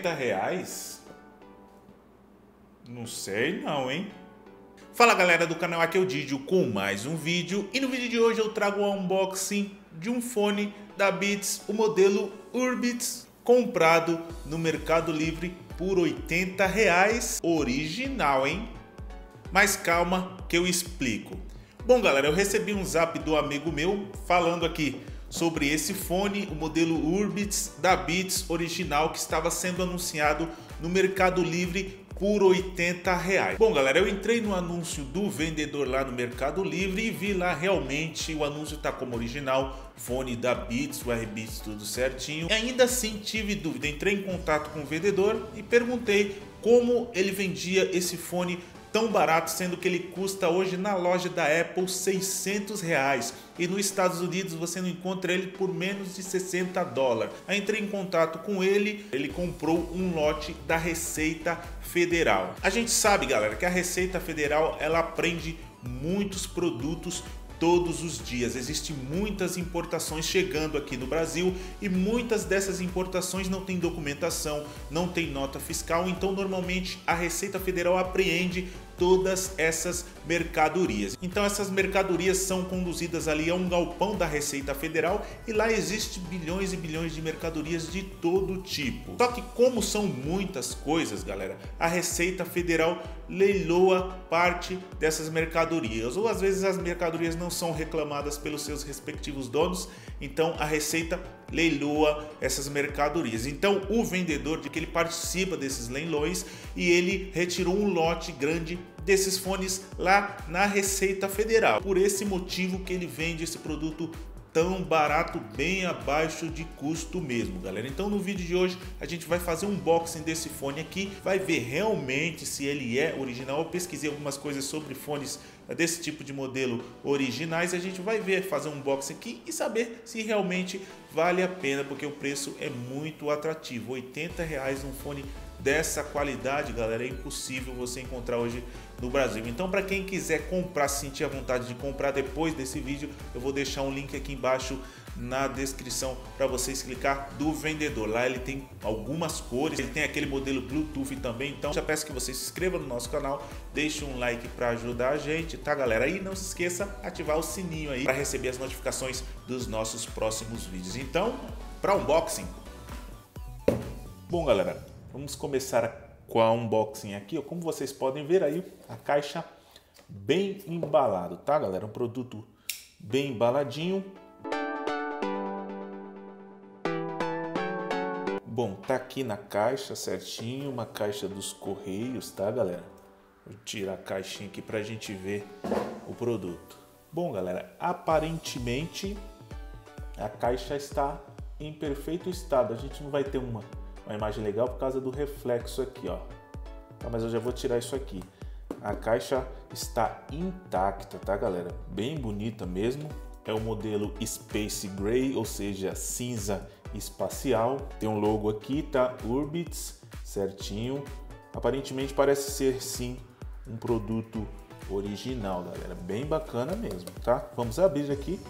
80 reais? Não sei não, hein? Fala galera do canal, aqui é o Didio com mais um vídeo e no vídeo de hoje eu trago o unboxing de um fone da Beats, o modelo Urbits, comprado no Mercado Livre por 80 reais, original hein? Mas calma que eu explico. Bom galera, eu recebi um zap do amigo meu falando aqui sobre esse fone, o modelo Urbits da Beats original que estava sendo anunciado no Mercado Livre por 80 reais. Bom galera, eu entrei no anúncio do vendedor lá no Mercado Livre e vi lá realmente o anúncio tá como original, fone da Beats, o R-Beats tudo certinho. E ainda assim tive dúvida, entrei em contato com o vendedor e perguntei como ele vendia esse fone tão barato, sendo que ele custa hoje na loja da Apple 600 reais e nos Estados Unidos você não encontra ele por menos de 60 dólares. Aí entrei em contato com ele, ele comprou um lote da Receita Federal. A gente sabe, galera, que a Receita Federal ela prende muitos produtos todos os dias. Existem muitas importações chegando aqui no Brasil e muitas dessas importações não têm documentação, não tem nota fiscal, então normalmente a Receita Federal apreende todas essas mercadorias. Então essas mercadorias são conduzidas ali a um galpão da Receita Federal e lá existe bilhões e bilhões de mercadorias de todo tipo. Só que como são muitas coisas, galera, a Receita Federal leiloa parte dessas mercadorias ou às vezes as mercadorias não são reclamadas pelos seus respectivos donos, então a Receita leiloa essas mercadorias. Então o vendedor de que ele participa desses leilões e ele retirou um lote grande desses fones lá na Receita Federal. Por esse motivo que ele vende esse produto tão barato, bem abaixo de custo mesmo, galera. Então no vídeo de hoje a gente vai fazer um unboxing desse fone aqui, vai ver realmente se ele é original. Eu pesquisei algumas coisas sobre fones desse tipo de modelo originais, a gente vai ver, fazer um unboxing aqui e saber se realmente vale a pena, porque o preço é muito atrativo, 80 reais um fone dessa qualidade, galera, é impossível você encontrar hoje no Brasil. Então, para quem quiser comprar, sentir a vontade de comprar depois desse vídeo, eu vou deixar um link aqui embaixo na descrição para vocês clicar do vendedor. Lá ele tem algumas cores, ele tem aquele modelo Bluetooth também. Então, já peço que você se inscreva no nosso canal, deixe um like para ajudar a gente, tá, galera? E não se esqueça ativar o sininho aí para receber as notificações dos nossos próximos vídeos. Então, para unboxing. Bom, galera, Vamos começar com a unboxing aqui. Como vocês podem ver aí, a caixa bem embalado, tá galera? Um produto bem embaladinho. Bom, tá aqui na caixa certinho, uma caixa dos Correios, tá galera? Vou tirar a caixinha aqui pra gente ver o produto. Bom galera, aparentemente a caixa está em perfeito estado. A gente não vai ter uma uma imagem legal por causa do reflexo aqui, ó. Tá, mas eu já vou tirar isso aqui. A caixa está intacta, tá, galera? Bem bonita mesmo. É o modelo Space Gray, ou seja, cinza espacial. Tem um logo aqui, tá? Urbits, certinho. Aparentemente parece ser sim um produto original, galera. Bem bacana mesmo, tá? Vamos abrir aqui.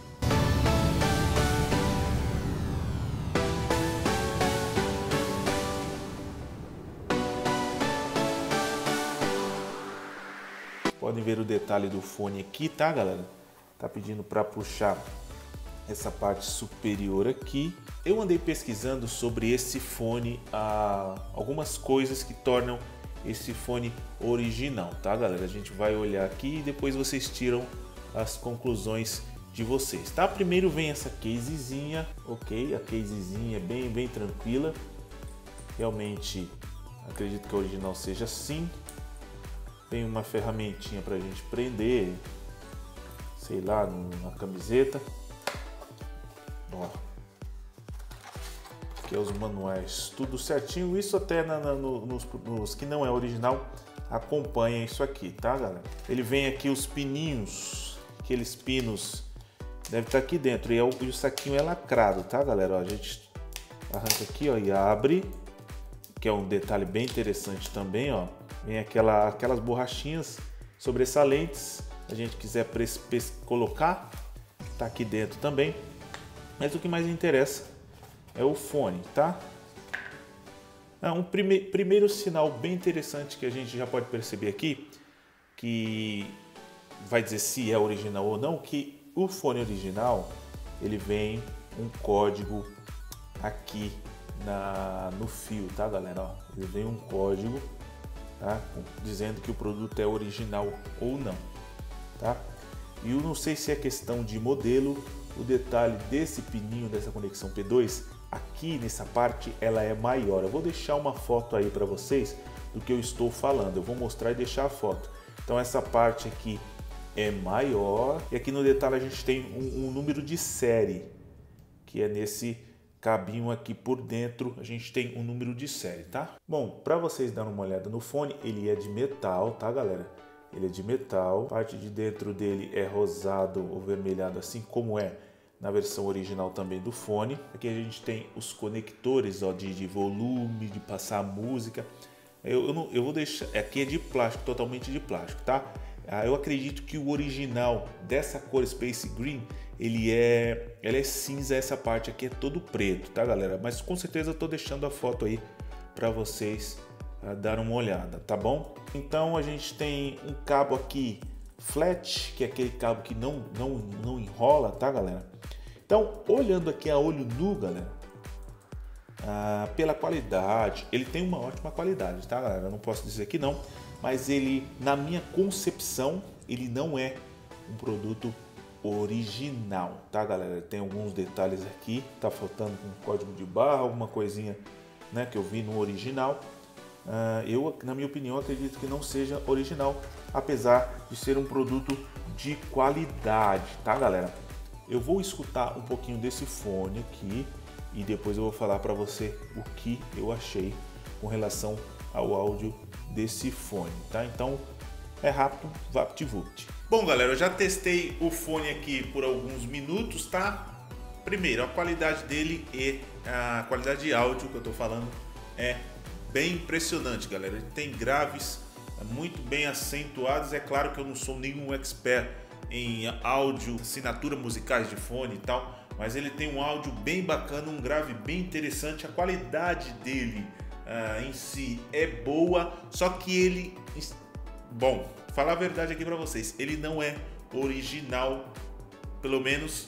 Podem ver o detalhe do fone aqui, tá, galera? Tá pedindo para puxar essa parte superior aqui. Eu andei pesquisando sobre esse fone, ah, algumas coisas que tornam esse fone original, tá, galera? A gente vai olhar aqui e depois vocês tiram as conclusões de vocês, tá? Primeiro vem essa casezinha, ok? A casezinha é bem, bem tranquila. Realmente acredito que o original seja assim. Tem uma ferramentinha para a gente prender, sei lá, numa camiseta. Ó. Aqui é os manuais, tudo certinho. Isso até na, na, no, nos, nos que não é original acompanha isso aqui, tá, galera? Ele vem aqui os pininhos, aqueles pinos, deve estar tá aqui dentro. E, é o, e o saquinho é lacrado, tá, galera? Ó, a gente arranca aqui, ó, e abre, que é um detalhe bem interessante também, ó. Vem aquela, aquelas borrachinhas sobressalentes. A gente quiser colocar, tá aqui dentro também. Mas o que mais interessa é o fone, tá? Ah, um prime primeiro sinal bem interessante que a gente já pode perceber aqui, que vai dizer se é original ou não, que o fone original ele vem um código aqui na, no fio, tá galera? Ó, ele vem um código tá? dizendo que o produto é original ou não. Tá? E eu não sei se é questão de modelo, o detalhe desse pininho dessa conexão P2, aqui nessa parte ela é maior. Eu vou deixar uma foto aí para vocês do que eu estou falando. Eu vou mostrar e deixar a foto. Então essa parte aqui é maior e aqui no detalhe a gente tem um, um número de série que é nesse cabinho aqui por dentro a gente tem um número de série, tá? Bom, para vocês darem uma olhada no fone, ele é de metal, tá galera? Ele é de metal, parte de dentro dele é rosado ou vermelhado, assim como é na versão original também do fone. Aqui a gente tem os conectores ó, de, de volume, de passar música. Eu, eu, não, eu vou deixar. Aqui é de plástico, totalmente de plástico, tá? Ah, eu acredito que o original dessa cor Space Green ele é, ela é cinza. Essa parte aqui é todo preto, tá, galera? Mas com certeza eu tô deixando a foto aí para vocês dar uma olhada, tá bom? Então a gente tem um cabo aqui flat, que é aquele cabo que não, não, não enrola, tá galera? Então, olhando aqui a olho nu, galera, ah, pela qualidade, ele tem uma ótima qualidade, tá galera? Eu não posso dizer que não, mas ele, na minha concepção, ele não é um produto original, tá galera? Tem alguns detalhes aqui, tá faltando um código de barra, alguma coisinha né, que eu vi no original, Uh, eu, na minha opinião, acredito que não seja original, apesar de ser um produto de qualidade, tá, galera? Eu vou escutar um pouquinho desse fone aqui e depois eu vou falar para você o que eu achei com relação ao áudio desse fone, tá? Então é rápido, VaptVupt. Bom, galera, eu já testei o fone aqui por alguns minutos, tá? Primeiro, a qualidade dele e a qualidade de áudio que eu tô falando é bem impressionante, galera. Ele tem graves muito bem acentuados. É claro que eu não sou nenhum expert em áudio, assinatura musicais de fone e tal, mas ele tem um áudio bem bacana, um grave bem interessante. A qualidade dele uh, em si é boa, só que ele, bom, falar a verdade aqui para vocês, ele não é original, pelo menos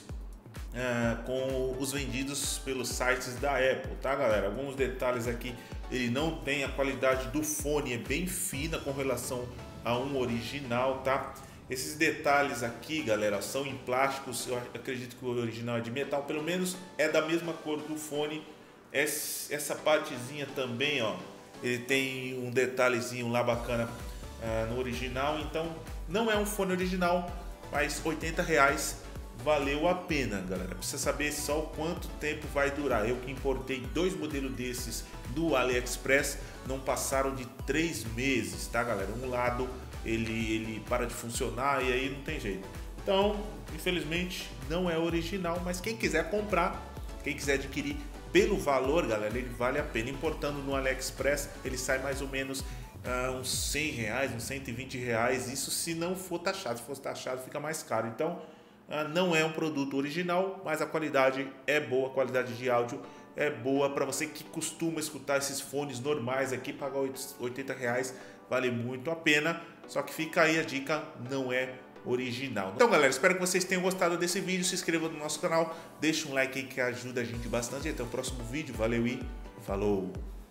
uh, com os vendidos pelos sites da Apple, tá, galera? Alguns detalhes aqui ele não tem a qualidade do fone, é bem fina com relação a um original, tá? Esses detalhes aqui, galera, são em plásticos. Eu acredito que o original é de metal, pelo menos é da mesma cor do fone. Essa partezinha também, ó, ele tem um detalhezinho lá bacana uh, no original. Então, não é um fone original, mas 80 reais valeu a pena, galera. Precisa saber só o quanto tempo vai durar. Eu que importei dois modelos desses do AliExpress, não passaram de três meses, tá, galera? Um lado ele, ele para de funcionar e aí não tem jeito. Então, infelizmente, não é original, mas quem quiser comprar, quem quiser adquirir pelo valor, galera, ele vale a pena. Importando no AliExpress, ele sai mais ou menos uh, uns 100 reais, uns 120 reais. Isso se não for taxado. Se fosse taxado, fica mais caro. Então, uh, não é um produto original, mas a qualidade é boa, a qualidade de áudio é boa para você que costuma escutar esses fones normais aqui, pagar 80 reais vale muito a pena. Só que fica aí a dica, não é original. Então galera, espero que vocês tenham gostado desse vídeo, se inscreva no nosso canal, deixa um like aí que ajuda a gente bastante. Até o próximo vídeo, valeu e falou!